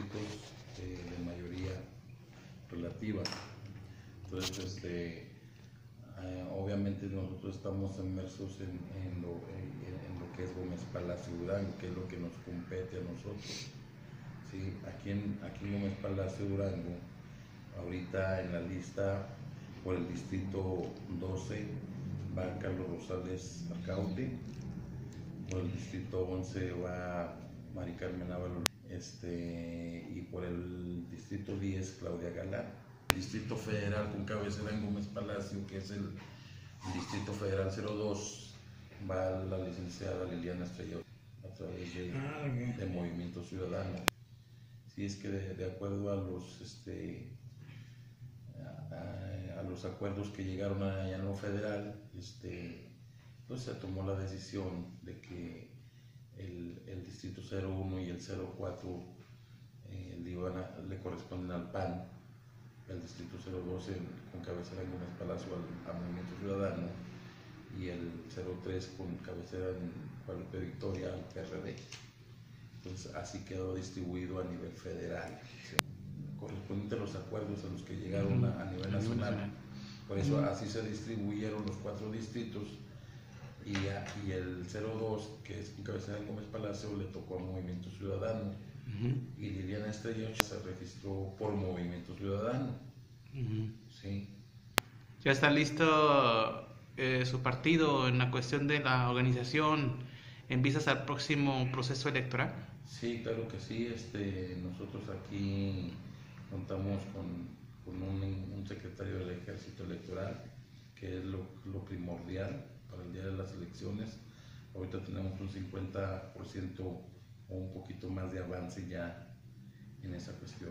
eh, de mayoría relativa. Entonces, este, eh, obviamente nosotros estamos inmersos en, lo, que es Gómez Palacio Durango, que es lo que nos compete a nosotros. ¿sí? Aquí, en, aquí en Gómez Palacio Durango, ahorita en la lista por el distrito 12 va Carlos Rosales Arcaute, por el distrito 11 va Mari Carmen Ábalos, este, por el distrito 10 Claudia Galán. Distrito Federal con cabecera en Gómez Palacio, que es el Distrito Federal 02, va la licenciada Liliana Estrella a través de, Ah, de Movimiento Ciudadano. Si es que de, de acuerdo a los este, a, a los acuerdos que llegaron allá en lo federal, este, pues se tomó la decisión de que el, el distrito 01 y el 04 eh, le, iban a- le corresponden al PAN, el distrito 02 en- con cabecera en Gómez Palacio al, al Movimiento Ciudadano y el 03 con cabecera en Guadalupe Victoria al PRD. Entonces así quedó distribuido a nivel federal, ¿sí? correspondiente a los acuerdos a los que llegaron a, a nivel nacional. Por eso así se distribuyeron los cuatro distritos y, a- y el 02, que es con cabecera en Gómez Palacio, le tocó a Movimiento Ciudadano Ujú, y Liliana Estrella se registró por Movimiento Ciudadano. ¿sí? ¿Ya está listo eh, su partido en la cuestión de la organización en vistas al próximo proceso electoral? Sí, claro que sí. Este, nosotros aquí contamos con, con un, un secretario del Ejército Electoral, que es lo, lo primordial para el día de las elecciones. Ahorita tenemos un 50% o un poquito más de avance ya en esa cuestión.